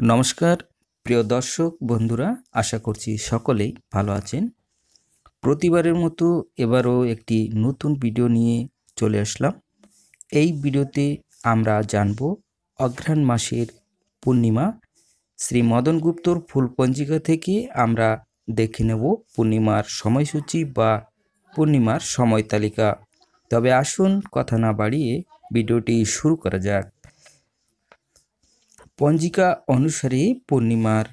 নমস্কার, প্রিয় দর্শক, বন্ধুরা, আশা করছি সকলেই ভালো আছেন। প্রতিবারের মতো এবারও একটি নতুন ভিডিও নিয়ে চলে আসলাম। এই ভিডিওতে আমরা জানব অঘ্রাণ মাসের পূর্ণিমা। শ্রী মদন গুপ্তর ফুল পঞ্জিকা থেকে আমরা দেখে নেব পূর্ণিমার সময়সূচি বা পূর্ণিমার সময় তালিকা। তবে আসুন কথা না বাড়িয়ে ভিডিওটি শুরু করা যাক। পঞ্জিকা অনুসারে পূর্ণিমার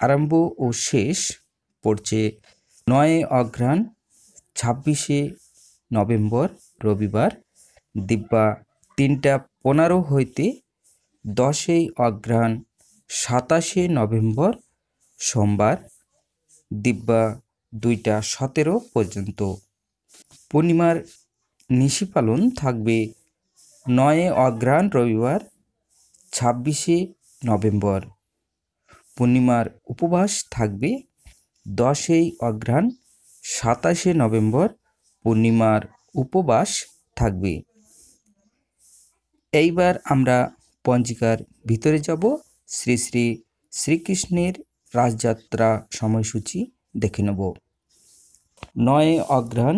আরম্ভ ও শেষ পড়ছে নয় অঘ্রাণ, ছাব্বিশে নভেম্বর, রবিবার, দিব্যা তিনটা পনেরো হইতে দশই অঘ্রাণ, সাতাশে নভেম্বর, সোমবার, দিব্যা দুইটা সতেরো পর্যন্ত। পূর্ণিমার নিশি পালন থাকবে নয় অঘ্রাণ, রবিবার ছাব্বিশে নভেম্বর। পূর্ণিমার উপবাস থাকবে দশই অঘ্রাণ, সাতাশে নভেম্বর পূর্ণিমার উপবাস থাকবে। এইবার আমরা পঞ্জিকার ভিতরে যাব। শ্রী শ্রী শ্রীকৃষ্ণের রাজযাত্রা সময়সূচি দেখে নেব। নয় অঘ্রাণ,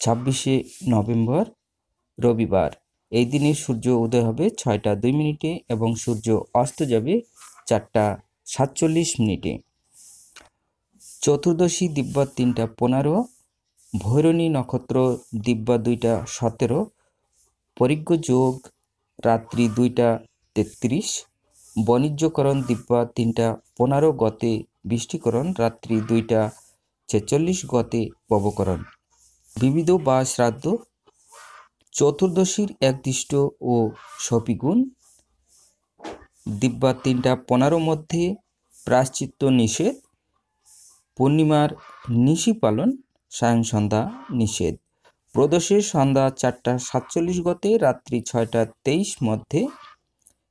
ছাব্বিশে নভেম্বর, রবিবার। এই দিনে সূর্য উদয় হবে ছয়টা দুই মিনিটে এবং সূর্য অস্ত যাবে চারটা সাতচল্লিশ মিনিটে। চতুর্দশী দিব্যা তিনটা পনেরো, ভৈরণী নক্ষত্র দিব্যা দুইটা সতেরো, পরিজ্ঞ যোগ রাত্রি দুইটা তেত্রিশ, বাণিজ্যকরণ দিব্যা তিনটা পনেরো গতে বৃষ্টিকরণ রাত্রি দুইটা ছেচল্লিশ গতে পবকরণ। বিবিধ বা শ্রাদ্ধ চতুর্দশীর একদিষ্ট ও সপিগুণ দিব্যা তিনটা পনেরো মধ্যে প্রাশ্চিত্য নিষেধ। পূর্ণিমার নিশি পালন সায়ং সন্ধ্যা নিষেধ। প্রদোষের সন্ধ্যা চারটা সাতচল্লিশ গতে, রাত্রি ছয়টা তেইশ মধ্যে।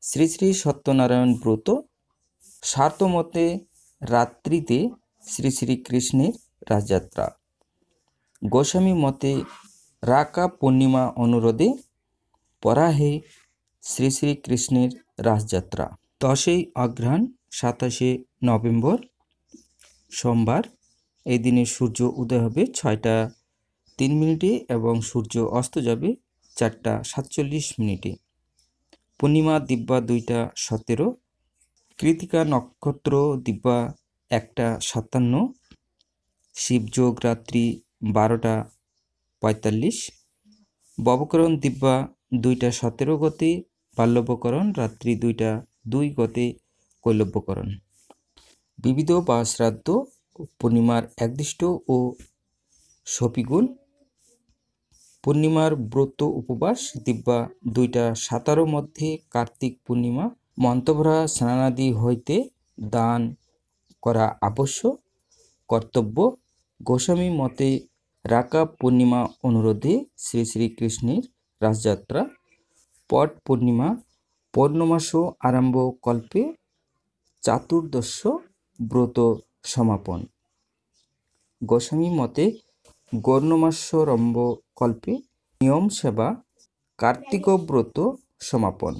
শ্রী শ্রী সত্যনারায়ণ ব্রত। স্বার্থমতে রাত্রিতে শ্রী শ্রী কৃষ্ণের রাজযাত্রা। গোস্বামী মতে রাকা পূর্ণিমা অনুরোধে পরাহে শ্রী শ্রী কৃষ্ণের রাসযাত্রা দশই অঘ্রাণ, সাতাশে নভেম্বর সোমবার, এই দিনে সূর্য উদয় হবে ছয়টা তিন মিনিটে এবং সূর্য অস্ত যাবে চারটা সাতচল্লিশ মিনিটে। পূর্ণিমা দিব্যা দুইটা সতেরো, কৃতিকা নক্ষত্র দিব্যা একটা সাতান্ন, শিবযোগ রাত্রি বারোটা পঁয়তাল্লিশ, ববকরণ দিব্যা দুইটা সতেরো গতে, বাল্যবকরণ রাত্রি দুইটা দুই গতে, কৈলব্যকরণ। বিবিধ বা শ্রাদ্ধ, পূর্ণিমার একদিষ্ট ও সপিগুণ। পূর্ণিমার ব্রত উপবাস, দিব্যা দুইটা সাতারো মধ্যে কার্তিক পূর্ণিমা মন্তভরা স্নানাদি হইতে দান করা আবশ্যক, কর্তব্য। গোস্বামী মতে রাকা পূর্ণিমা অনুরোধে শ্রী শ্রীকৃষ্ণের রাজযাত্রা পট পূর্ণিমা, পৌর্ণমাস আরম্ভ কল্পে চাতুর্দশ ব্রত সমাপন। গোস্বামী মতে গৌর্ণমাস্যরম্ভ কল্পে নিয়ম সেবা কার্তিক ব্রত সমাপন।